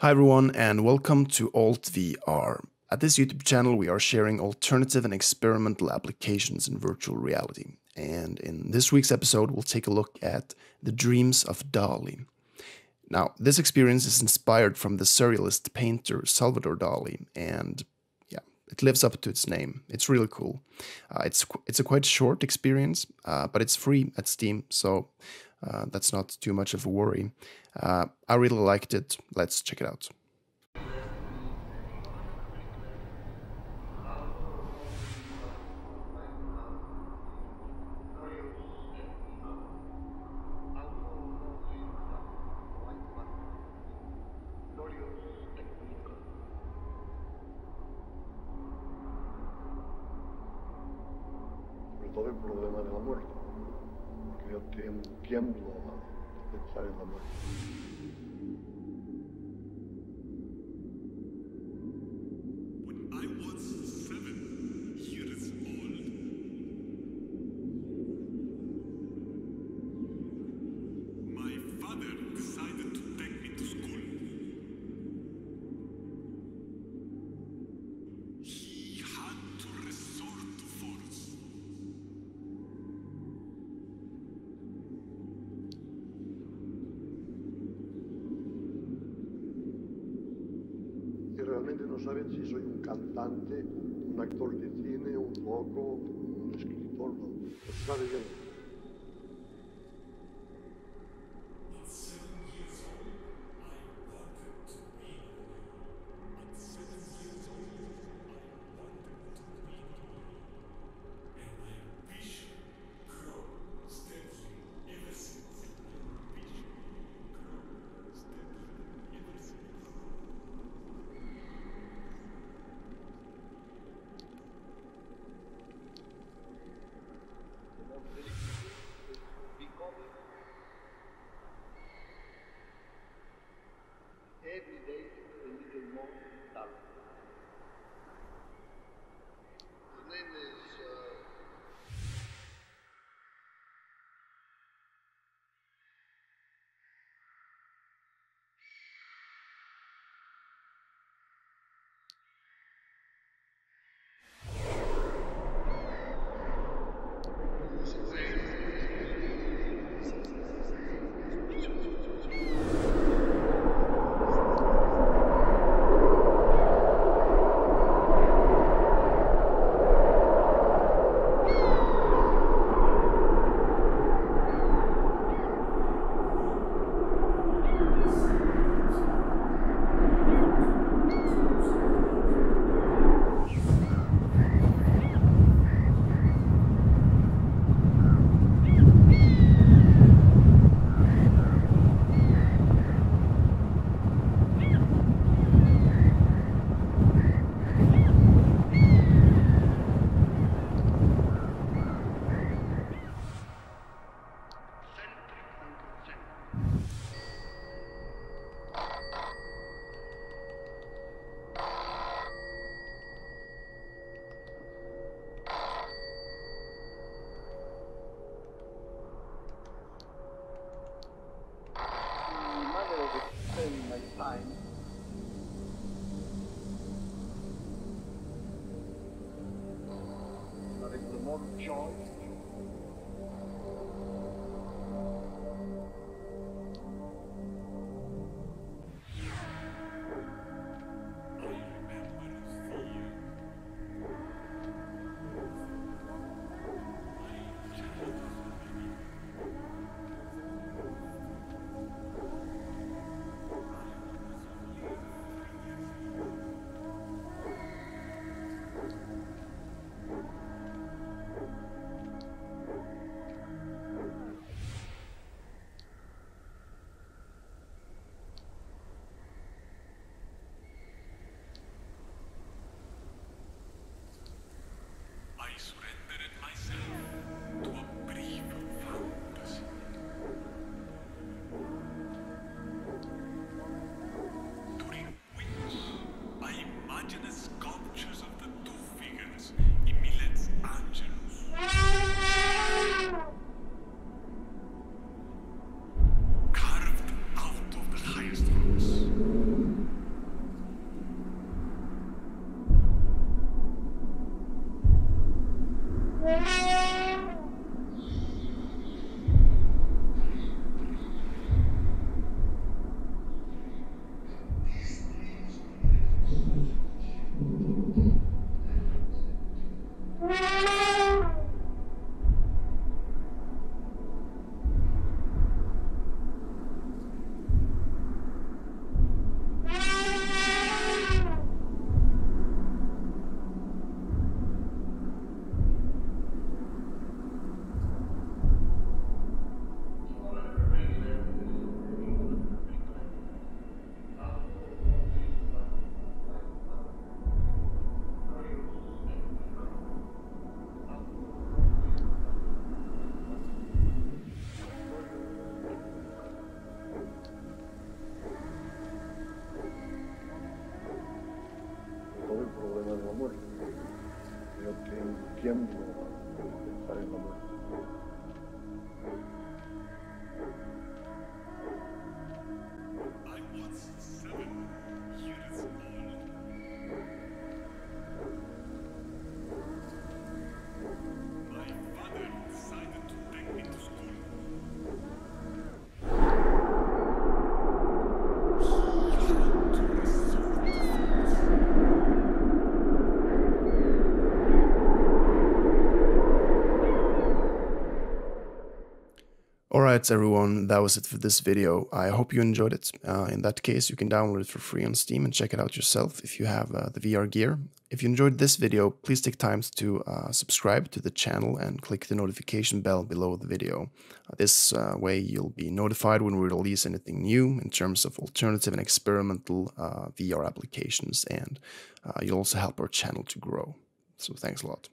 Hi everyone and welcome to Alt VR. At this YouTube channel we are sharing alternative and experimental applications in virtual reality. And in this week's episode we'll take a look at The Dreams of Dali. Now, this experience is inspired from the surrealist painter Salvador Dali and yeah, it lives up to its name. It's really cool. Uh, it's it's a quite short experience, uh, but it's free at Steam, so uh, that's not too much of a worry. Uh, I really liked it. Let's check it out. todo el problema de la muerte, ja temu gemblova, da je carina. Realmente no saben si soy un cantante, un actor de cine, un loco, un escritor, no, se sabe Every day a little more dark. His name is uh, the manner of spending my time. Joy. tiempo. Alright everyone, that was it for this video. I hope you enjoyed it. Uh, in that case, you can download it for free on Steam and check it out yourself if you have uh, the VR gear. If you enjoyed this video, please take time to uh, subscribe to the channel and click the notification bell below the video. Uh, this uh, way you'll be notified when we release anything new in terms of alternative and experimental uh, VR applications and you'll also help our channel to grow. So thanks a lot.